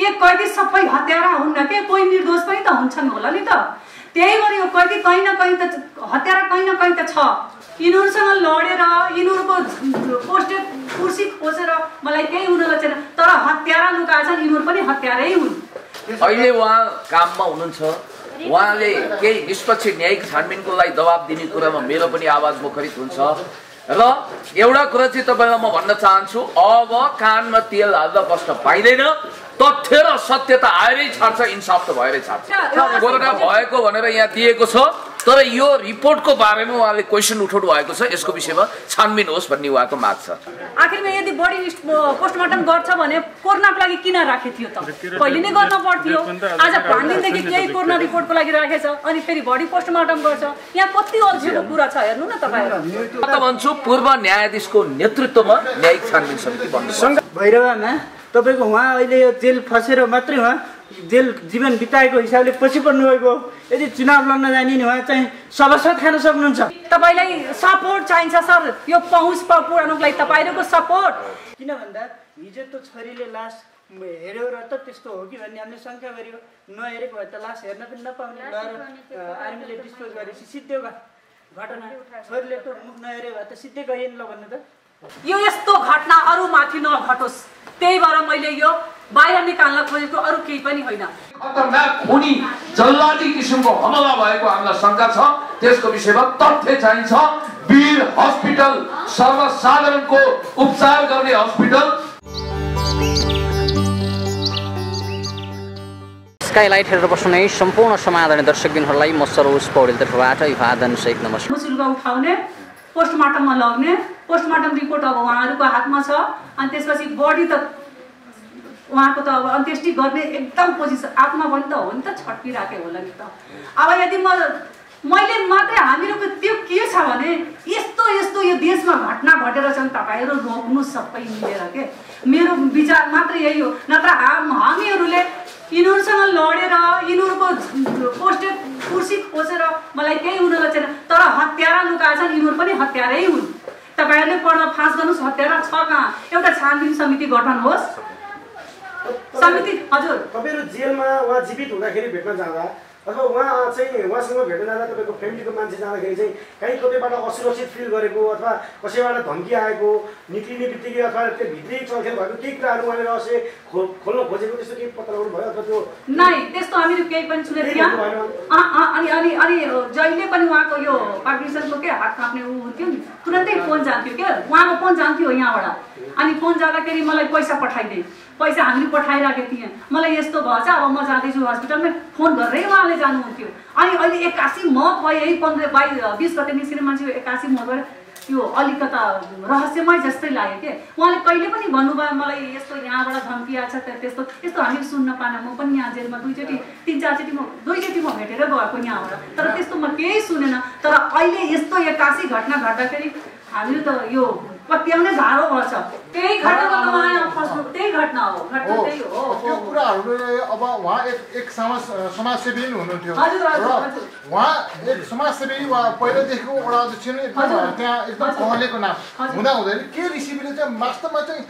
के कैदी सबै हत्यारा हुन्न के? कोही निर्दोष पनि त हुन्छन् होला नि त। त्यही भएर यो कैदी कहीँ न कहीँ त हत्यारा कहीँ न कहीँ त छ। यिनीहरूसँग लडेर यिनीहरूको पोस्टेड कुर्सी खोजेर मलाई केही हुन लचेन तर हत्यारा लुकाएछन् यिनीहरू पनि हत्यारै हुन्। अहिले उहाँ काममा हुनुहुन्छ। उहाँले केही निष्पक्ष न्यायिक छानबिनको लागि दबाब दिने कुरामा मेरो पनि आवाज मुखरित हुन्छ। र एउटा कुरा चाहिँ तपाईँलाई म भन्न चाहन्छु अब कानमा तेल हाल्दा बस्न पाइँदैन तथ्य र सत्यता आएरै छाड्छ इन्साफ त भएरै छाड्छ। कोरोना भएको भनेर यहाँ दिएको छ। तर यो रिपोर्टको बारेमा उहाँले क्वेसन उठाउनु भएको छ यसको विषयमा छानबिन होस् भन्ने उहाँको माग छ। आखिरमा यदि बडी पोस्टमार्टम गर्छ भने कोरोनाको लागि किन राखेको थियो त? पहिले नै गर्न पर्थ्यो। आज पाँच दिनदेखि केही कोरोना रिपोर्टको लागि राखेछ अनि फेरि बडी पोस्टमार्टम गर्छ। यहाँ कति अल्छीको कुरा छ हेर्नु न तपाईँहरू। म त भन्छु पूर्व न्यायाधीशको नेतृत्वमा न्यायिक छानबिन समिति बन्नु भैरवामा तपाईँको उहाँ अहिले यो जेल फसेर मात्रै उहाँ जेल जीवन बिताएको हिसाबले पछि पर्नुभएको। यदि चुनाव लड्न जाने नि उहाँ चाहिँ सभासद खान सक्नुहुन्छ। तपाईँलाई सपोर्ट चाहिन्छ सर। यो पहुँच प- पुऱ्याउनुको लागि तपाईँहरूको सपोर्ट। किन भन्दा हिजो त छोरीले लास हेऱ्यो र त त्यस्तो हो कि भन्ने हामीले शङ्का गर्यो। नहेरेको भए त लास हेर्न पनि नपाउने। लगेर आर्मीले डिस्पोज गरेपछि सिद्धो घ- घटना छोरीले त मुख नहेऱ्यो भए त सिधै गइएन ल भन्नु त। यो यस्तो घटना अरू माथि नघटोस्। त्यही भएर मैले यो बाहिर निकाल्न खोजेको अरू केही पनि होइन। खतरनाक खुनी जल्लादी किसिमको हमला भएको हामीलाई शङ्का छ। त्यसको विषयमा तथ्य चाहिन्छ। वीर हस्पिटल सर्वसाधारणको उपचार गर्ने हस्पिटल। स्काइलाइट हेरेर बस्ने सम्पूर्ण समाधान दर्शकबिनहरूलाई म सरोज पौडेल तर्फबाट अभिवादन सहित नमस्कार। उठाउने पोस्टमार्टममा लग्ने। पोस्टमार्टम रिपोर्ट अब उहाँहरूको हातमा छ। अनि त्यसपछि बडी त उहाँको त अब अन्त्येष्टि गर्ने एकदम पोजिसन आत्मा पनि त हो नि त छट्किराखेको होला नि त। अब यदि म मैले मात्रै हामीहरूको त्यो के छ भने यस्तो यस्तो यो देशमा घटना घटेर छन् तपाईँहरू रोक्नु सबै मिलेर के? मेरो विचार मात्रै यही हो। नत्र हाम हामीहरूले यिनीहरूसँग लडेर यिनीहरूको पोस्टेड कुर्सी खोजेर मलाई केही हुन लचेन तर हत्यारा लुकाएछन् यिनीहरू पनि हत्यारै हुन्। तपाईँहरूले पढ्न फाँस गर्नुहोस् हत्यारा छ कहाँ? एउटा छानबिन समिति गठन होस्। समिति हजुर। तपाईँहरू जेलमा उहाँ जीवित हुँदाखेरि भेट्न जाँदा अथवा उहाँ चाहिँ उहाँसँग भेट्न जाँदा तपाईँको फ्यामिलीको मान्छे जाँदाखेरि चाहिँ कहीँ कतैबाट असुरक्षित फिल गरेको अथवा कसैबाट धम्की आएको निक्लिने बित्तिकै अथवा त्यो भित्रै चलखेल भएको केही कुराहरू उहाँले रहस्य खो खोल्न खोजेको त्यस्तो केही पत्ता लगाउनु भयो अथवा त्यो नै त्यस्तो हामीहरू केही पनि सुनेको थिएन। अनि अनि अनि जहिले पनि उहाँको यो पार्टिसनको के हात काप्ने ऊ हुन्थ्यो नि तुरन्तै फोन जान्थ्यो क्या। उहाँको फोन जान्थ्यो यहाँबाट। अनि फोन जाँदाखेरि मलाई पैसा पठाइदिए। पैसा हामीले पठाइराखेको थिएँ मलाई यस्तो भएछ अब म जाँदैछु हस्पिटलमा फोन गरेरै उहाँले जानुहुन्थ्यो। अनि अहिले एक्कासी भयो यही पन्ध्र बाइस बिस गते निस्किने मान्छे एक्कासी मत भयो यो अलिकता रहस्यमय जस्तै लाग्यो के? उहाँले कहिले पनि भन्नुभयो मलाई यस्तो यहाँबाट धम्की आएको छ त्यस्तो यस्तो हामीले सुन्न पाएन। म पनि यहाँ जेलमा दुईचोटि तिन चारचोटि म दुईचोटि म भेटेर गएको यहाँबाट। तर त्यस्तो म केही सुनेन। तर अहिले यस्तो एक्कासी घटना घट्दाखेरि हामीले त यो पत्याउनै गाह्रो पर्छ त्यही घटनामा त उहाँ फस्नु त्यही घटना हो घटना हो त्यही हो त्यो हो, हो। कुराहरूले अब उहाँ एक एक समाज समाजसेवी पनि हुनुहुन्थ्यो हजुर, र। उहाँ एक समाजसेवी वा पहिलादेखिको वडा अध्यक्ष नै। त्यहाँ एकदम। कहलेको नाम। हुँदा हुँदैन के रिसिभीले चाहिँ वास्तवमा चाहिँ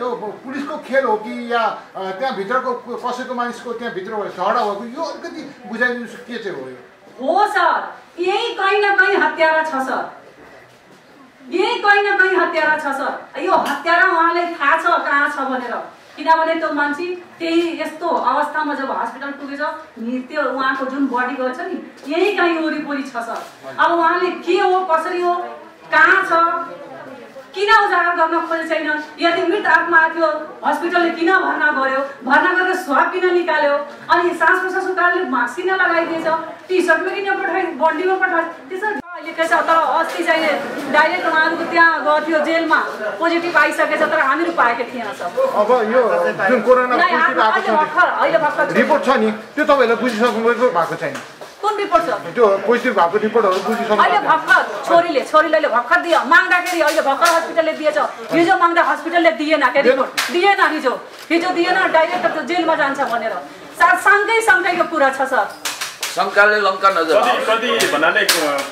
यो पुलिसको खेल हो कि या त्यहाँभित्रको कसैको मानिसको त्यहाँभित्र झगडा भएको यो अलिकति बुझाइदिनुहोस् के चाहिँ हो यो हो सर यही कहीँ न कहीँ हत्यारा छ सर यही कहीँ न कहीँ हत्यारा छ सर। यो हत्यारा उहाँलाई थाहा छ कहाँ छ भनेर। किनभने त्यो मान्छे त्यही यस्तो अवस्थामा जब हस्पिटल पुगेछ त्यो उहाँको जुन बडी गर्छ नि यही कहीँ वरिपरि छ सर। अब उहाँले के हो कसरी हो कहाँ छ किन उजागर गर्न खोजेको छैन? यदि मृत आत्मा थियो हस्पिटलले किन भर्ना गर्यो? भर्ना गरेर स्वाब किन निकाल्यो? अनि सास प्रश्वासको कारणले मास्क लगाइदिएछ टी सर्टमा किन पठाइ बन्डीमा पठाइ त्यसो अहिले के छ तर अस्ति चाहिँ डाइरेक्ट उहाँहरूको त्यहाँ गर्थ्यो जेलमा पोजिटिभ आइसकेछ तर हामीहरू पाएका थिएन रिपोर्ट छ नि त्यो तपाईँहरूले बुझिसक्नु भएको छैन। कुन रिपोर्ट छ? त्यो पोजिटिभ भएको रिपोर्टहरू बुझिसक्नु अहिले। भर्खर छोरीले छोरीले अहिले भर्खर दियो। माग्दाखेरि अहिले भर्खर हस्पिटलले दिएछ। हिजो माग्दा हस्पिटलले दिएन के रिपोर्ट दिएन हिजो। हिजो दिएन डाइरेक्ट जेलमा जान्छ भनेर। सँगै सँगैको कुरा छ सर। शङ्काले लङ्का नजर कति कति भन्नाले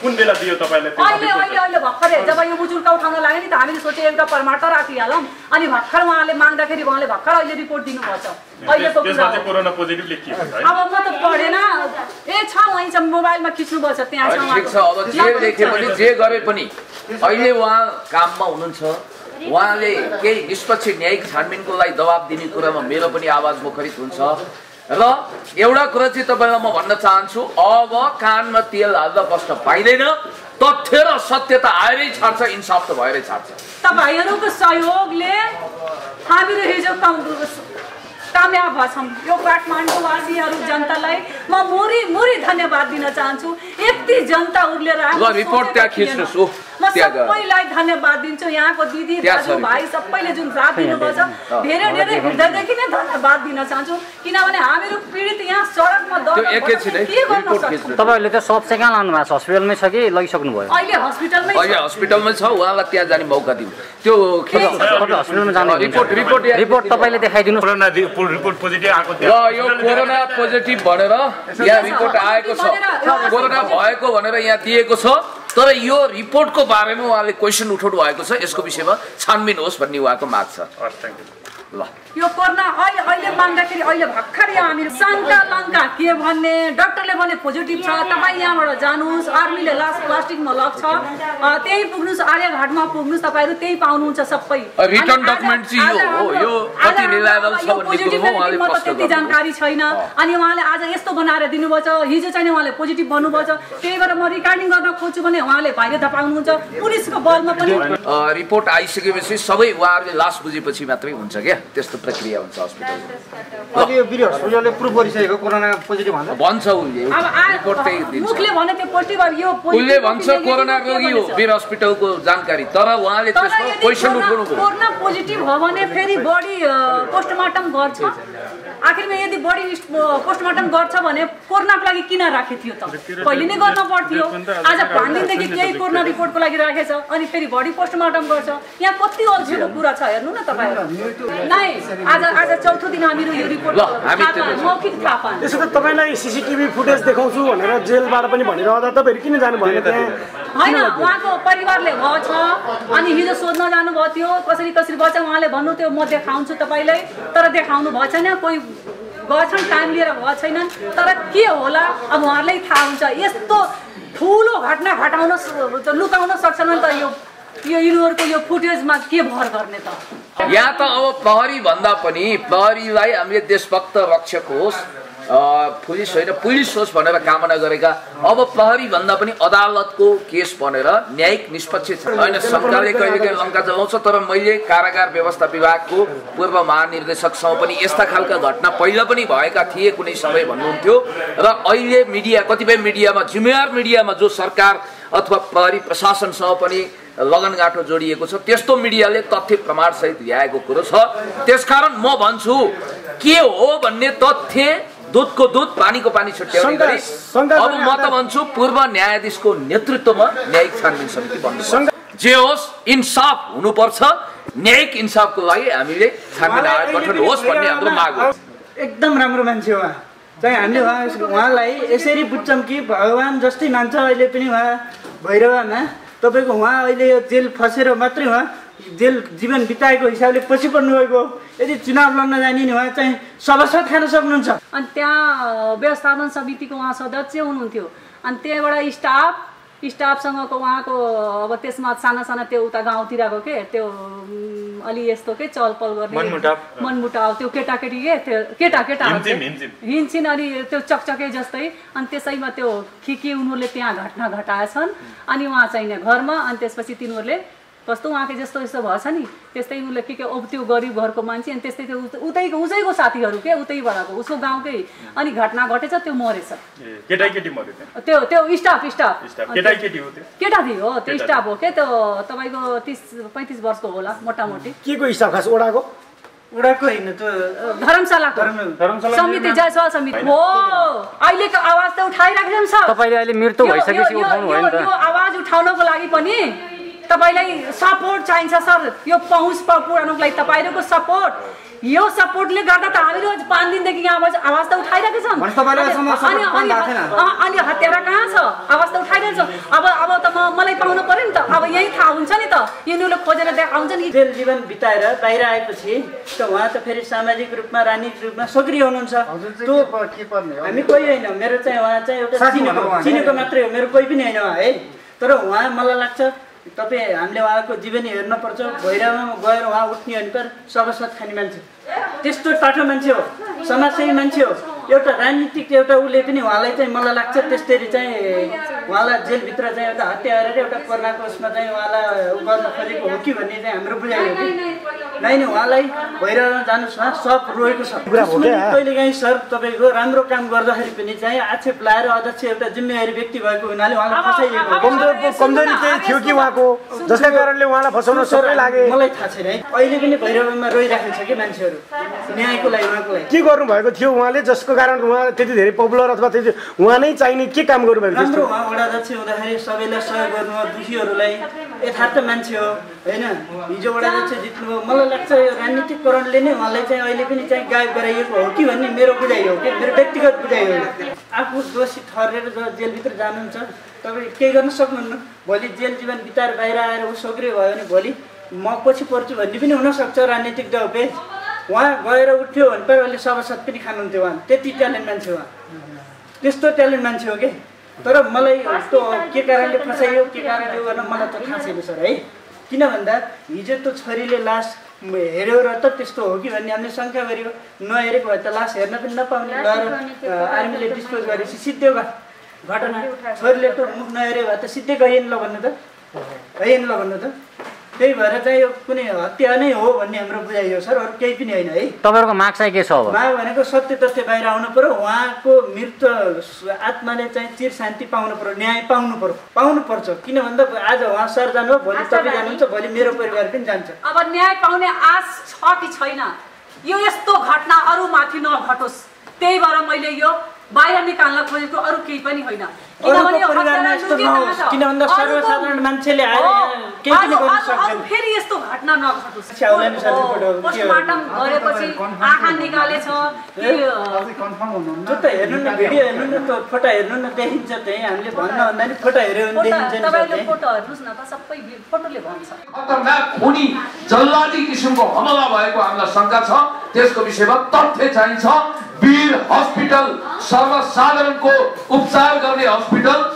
कुन बेला दियो अहिले अहिले अहिले भर्खरै जब यो बुजुर्ग उठाउन लाग्यो नि त हामीले सोचे एउटा परमार्थ राखिहालौँ। अनि भर्खर उहाँले माग्दाखेरि उहाँले भर्खर अहिले रिपोर्ट दिनुपर्छ अहिलेको कुरा चाहिँ हो। कोरोना पोजिटिभ लेखिएको छ है। अब म त पढेन। ए छ वहीँ छ मोबाइलमा खिच्नुपर्छ त्यहाँ छ अब जे लेखे पनि जे गरे पनि अहिले उहाँ काममा हुनुहुन्छ। उहाँले केही निष्पक्ष न्यायिक छानबिनको लागि दबाब दिने कुरामा मेरो पनि आवाज मुखरित हुन्छ। र एउटा कुरा चाहिँ तपाईँलाई म भन्न चाहन्छु अब कानमा तेल हाल्दा बस्न पाइँदैन तथ्य र सत्यता आएरै छाड्छ इन्साफ त भएरै छाड्छ। तपाईँहरूको सहयोगले हामीहरू हिजो कम कामयाब भएछौँ यो काठमाडौँवासीहरू जनतालाई म मुरी मुरी धन्यवाद दिन चाहन्छु। यति जनता उर्लेर रिपोर्ट त्यहाँ। खिच्नुहोस्, म। सबैलाई धन्यवाद दिन्छु। यहाँको दिदी त्यहाँ छ दाजु भाइ सबैले जुन साथ दिनुभएको छ धेरै धेरै हृदयदेखि नै धन्यवाद दिन चाहन्छु। किनभने हामीहरू पीडित यहाँ सडकमा तपाईँहरूले त्यो सब चाहिँ कहाँ लानु भएको छ? हस्पिटलमै छ कि लगिसक्नु भयो अहिले हस्पिटलमै छ। अहिले हस्पिटलमै छ उहाँलाई त्यहाँ जाने मौका दिउँ। त्यो हस्पिटलमा जानु रिपोर्ट रिपोर्ट तपाईँले देखाइदिनु रिपोर्ट पोजिटिभ आएको र यो कोरोना पोजिटिभ भनेर यहाँ रिपोर्ट आएको छ। कोरोना भएको भनेर यहाँ दिएको छ। तर यो रिपोर्टको बारेमा उहाँले क्वेसन उठाउनु भएको छ यसको विषयमा छानबिन होस् भन्ने उहाँको माग छ। थ्याङ्क यू ल यो कोरोना अहिले अहिले माग्दाखेरि अहिले भर्खर यहाँ हामी शङ्का लङ्का के भन्ने डक्टरले भने पोजिटिभ छ तपाईँ यहाँबाट जानुहोस् आर्मीले लास्ट प्लास्टिकमा लग्छ त्यही पुग्नुहोस् आर्यघाटमा पुग्नुहोस् तपाईँहरू त्यही पाउनुहुन्छ सबै रिटर्न डकुमेन्ट चाहिँ त्यति। जानकारी छैन अनि उहाँले आज यस्तो बनाएर दिनुभएको छ हिजो चाहिँ उहाँले पोजिटिभ भन्नुभएको छ त्यही भएर म रिकर्डिङ गर्न खोज्छु भने उहाँले भाइले थाहा पाउनुहुन्छ पुलिसको बलमा पनि रिपोर्ट आइसकेपछि सबै उहाँहरूले लास्ट बुझेपछि मात्रै हुन्छ क्या त्यस्तो प्रक्रिया हुन्छ हस्पिटल अहिले यो बिरी हस्पिटलले प्रुफ गरिसकेको कोरोना पोजिटिभ भन्दा? भन्छ उसले। भन्छ कोरोना रोगी हो? वीर हस्पिटलको जानकारी। तर उहाँले यदि क्वेसन उठाउनु आखिरमा यदि बडी पोस्टमार्टम गर्छ भने कोरोनाको लागि किन राखेको थियो त? पहिले नै गर्न पर्थ्यो। आज पाँच दिनदेखि केही कोरोना रिपोर्टको लागि राखेछ अनि फेरि बडी पोस्टमार्टम गर्छ। यहाँ कति अल्छीको कुरा छ हेर्नु न तपाईँहरू नै आज आज चौथो दिन हामीहरू यो रिपोर्ट मौखिक थाहा पायौँ। त्यसो त तपाईँलाई सिसिटिभी फुटेज देखाउँछु भनेर जेलबाट पनि भनिरहँदा तपाईँहरू किन जानु भएन त्यहाँ होइन उहाँको परिवारले भयो छ अनि हिजो सोध्न जानुभएको थियो कसरी कसरी भयो छ उहाँले भन्नु थियो म देखाउँछु तपाईँलाई तर देखाउनु भएको छैन कोही गएछन् टाइम लिएर भएको छैनन् तर के होला अब उहाँहरूलाई थाहा हुन्छ। यस्तो ठुलो घटना घटाउन लुकाउन सक्छन् त यो यो यिनीहरूको यो फुटेजमा के भर गर्ने त? यहाँ त अब प्रहरी भन्दा पनि प्रहरीलाई हामीले देशभक्त रक्षक होस् पुलिस होइन पुलिस होस् भनेर कामना गरेका अब प्रहरी भन्दा पनि अदालतको केस बनेर न्यायिक निष्पक्ष। होइन सरकारले कहिले लङ्का जलाउँछ तर मैले कारागार व्यवस्था विभागको पूर्व महानिर्देशकसँग पनि यस्ता खालका घटना पहिला पनि भएका थिए कुनै समय भन्नुहुन्थ्यो र अहिले मिडिया कतिपय मिडियामा जिम्मेवार मिडियामा जो सरकार अथवा प्रहरी प्रशासनसँग पनि लगनगाँठो जोडिएको छ त्यस्तो मिडियाले तथ्य प्रमाणसहित ल्याएको कुरो छ त्यसकारण म भन्छु के हो भन्ने तथ्य दुधको दुध पानीको पानी छुट्याउने गरी अब म त भन्छु पूर्व न्यायाधीशको नेतृत्वमा न्यायिक छानबिन समिति बन्नु जे होस् इन्साफ हुनुपर्छ। न्यायिक इन्साफको लागि हामीले छानबिन आयोग गठन होस् भन्ने हाम्रो माग हो। एकदम राम्रो मान्छे हो उहाँ। चाहिँ हामीले उहाँ उहाँलाई यसरी बुझ्छौँ कि भगवान् जस्तै मान्छ अहिले पनि उहाँ भैरवामा। तपाईँको उहाँ अहिले जेल फसेर मात्रै उहाँ जेल जीवन बिताएको हिसाबले पछि पर्नुभएको हो। यदि चुनाव लड्न जाने नि उहाँ चाहिँ सभासद खान सक्नुहुन्छ अनि त्यहाँ व्यवस्थापन समितिको उहाँ सदस्य हुनुहुन्थ्यो अनि त्यहाँबाट स्टाफ स्टाफसँगको उहाँको अब त्यसमा साना साना त्यो उता गाउँतिरको के त्यो अलि यस्तो के चलपल गर्ने मनमुटाव। मनमुटाव त्यो केटाकेटी के त्यो केटा केटा। हिँड्छिन् अनि त्यो चकचके जस्तै अनि त्यसैमा त्यो के के उनीहरूले त्यहाँ घटना घटाएछन् अनि उहाँ चाहिँ नि घरमा अनि त्यसपछि तिनीहरूले कस्तो उहाँको जस्तो यस्तो भएछ नि त्यस्तै उनीहरूले के के अब त्यो गरिब घरको मान्छे अनि त्यस्तै त्यो उत- उतैको उसैको साथीहरू के उतैबाटको उसको गाउँकै अनि घटना घटेछ त्यो मरेछ। त्यो? त्यो स्टाफ स्टाफ। केटी हो त्यो? केटा थियो हो त्यो स्टाफ हो के त्यो तपाईँको तिस पैँतिस वर्षको होला मोटामोटी। के को हिसाब खास ओडाको? धर्मशालाको। धर्मशाला समिति जायसवाल समिति। हो अहिलेको आवाज त उठाइराखेको छ नि सर तपाईँले अहिले मृत्यु भइसकेपछि उठाउनु भयो नि आवाज उठाउनको लागि पनि तपाईँलाई सपोर्ट चाहिन्छ सर। यो पहुँच प- पुऱ्याउनको लागि तपाईँहरूको सपोर्ट यो सपोर्टले गर्दा त आज पाँच दिनदेखि यहाँ आवाज आवाज त उठाइरहेको छौँ अनि- हत्यारा कहाँ छ? आवाज त उठाइरहेको छ। अब अब त म मलाई पाउनु पर्यो नि त। अब यही थाहा हुन्छ नि त। यिनीहरूले खोजेर देखाउँछ नि। जेल जीवन बिताएर बाहिर आएपछि त उहाँ त फेरि सामाजिक रूपमा राजनीतिक रूपमा सक्रिय हुनुहुन्छ? हामी कोही होइन। मेरो चाहिँ उहाँ चाहिँ एउटा चिनेको? मात्रै हो। मेरो कोही पनि होइन उहाँ है। तर उहाँ मलाई लाग्छ तपाईँ हामीले उहाँको जीवनी हेर्नुपर्छ भैरवमा गएर उहाँ उठ्ने भने पर सभासद खाने मान्छे। त्यस्तो टाठो मान्छे हो। समाजसेवी मान्छे हो। एउटा राजनीतिक एउटा उसले पनि उहाँलाई चाहिँ मलाई लाग्छ त्यस्तरी चाहिँ उहाँलाई जेलभित्र चाहिँ एउटा हत्या गरेर एउटा कोरोनाको उसमा चाहिँ उहाँलाई गर्न खोजेको हो कि भन्ने चाहिँ हाम्रो बुझाइ हो कि? नै नै उहाँलाई भइरहेर जानुहोस् उहाँ सब रोएको छ? कहिले काहीँ सर तपाईँको राम्रो काम गर्दाखेरि पनि चाहिँ आक्षेप लाएर अध्यक्ष एउटा जिम्मेवारी व्यक्ति भएको हुनाले उहाँलाई फसाइएको। कमजोर केही थियो कि उहाँको? जसको कारणले उहाँलाई फसाउन सर, सबै लागे। मलाई थाहा छैन है। अहिले पनि भैरवमा रोइरहेको छ कि मान्छेहरू? न्यायको लागि उहाँको लागि। के गर्नुभएको थियो उहाँले? जसको कारण उहाँ त्यति धेरै पपुलर अथवा त्यति उहाँ नै चाहिने के काम गर्नुभएको राम्रो थियो उहाँ वडा अध्यक्ष हुँदाखेरि सबैलाई सहयोग गर्नुभयो दुखीहरूलाई। यथार्थ मान्छे हो होइन? हिजो वडा अध्यक्ष जित्नुभयो मलाई लाग्छ यो राजनीतिकरणले नै उहाँलाई चाहिँ अहिले पनि चाहिँ गायब गराइएको हो कि भन्ने मेरो बुझाइ हो कि? मेरो व्यक्तिगत बुझाइ हो आफू दोषी ठहरेर जो जेलभित्र जानुहुन्छ तपाईँ केही गर्न सक्नुहुन्न। भोलि जेल जीवन बिताएर बाहिर आएर ऊ सक्रिय भयो भने भोलि म पछि पर्छु भन्ने पनि हुनसक्छ राजनीतिक दौपे उहाँ गएर उठ्यो भने अहिले सभासद पनि खानुहुन्थ्यो उहाँ। त्यति ट्यालेन्ट मान्छे उहाँ। त्यस्तो ट्यालेन्ट मान्छे हो कि? तर मलाई त्यो के कारणले फसाइयो के कारणले गर्न मलाई त थाहा छैन सर है। किन भन्दा हिजो त्यो छोरीले लास हेऱ्यो र त त्यस्तो हो कि भन्ने हामीले शङ्का गऱ्यो नहेरेको भए त लास हेर्न पनि नपाउने लगेर आर्मीले डिस्पोज गरेपछि सिद्धो ग- घटना छोरीले त मुख नहेऱ्यो भए त सिधै गइएन ल भन्नु त। गइएन ल भन्नु त। त्यही भएर चाहिँ यो कुनै हत्या नै हो भन्ने हाम्रो बुझाइ हो सर अरू केही पनि होइन है। तपाईँहरूको माग चाहिँ के छ अब? माग भनेको सत्य तथ्य बाहिर आउनु पर्यो उहाँको मृत आत्माले चाहिँ चिर शान्ति पाउनु पर्यो न्याय पाउनु पर्यो पाउनु पर्छ। किन भन्दा आज उहाँ सर जानु भोलि तपाईँ जानुहुन्छ भोलि मेरो परिवार पनि जान्छ। अब न्याय पाउने आश छ कि छैन? यो यस्तो घटना अरू माथि नघटोस्। त्यही भएर मैले यो बाहिर निकाल्न खोजेको अरू केही पनि होइन। किनभने सर्वसाधारण मान्छेले आएर केही पनि गर्न सक्दैन फेरि यस्तो घटना नघटोस्? पोस्टमार्टम गरेपछि आँखा निकालेछ कि कन्फर्म हुनुहुन्न त्यो त हेर्नु न भिडियो हेर्नु न त्यो फोटो हेर्नु न देखिन्छ त्यही हामीले भन्न भन्दा नि फोटो हेऱ्यो भने फोटो देखिन्छ नि सर तपाईँले त्यही। फोटो हेर्नुहोस् न त सबै फोटोले भन्छ खतरनाक खुनी जल्लादी किसिमको हमला भएको हामीलाई शङ्का छ त्यसको विषयमा तथ्य चाहिन्छ वीर हस्पिटल सर्वसाधारणको उपचार गर्ने हस्पिटल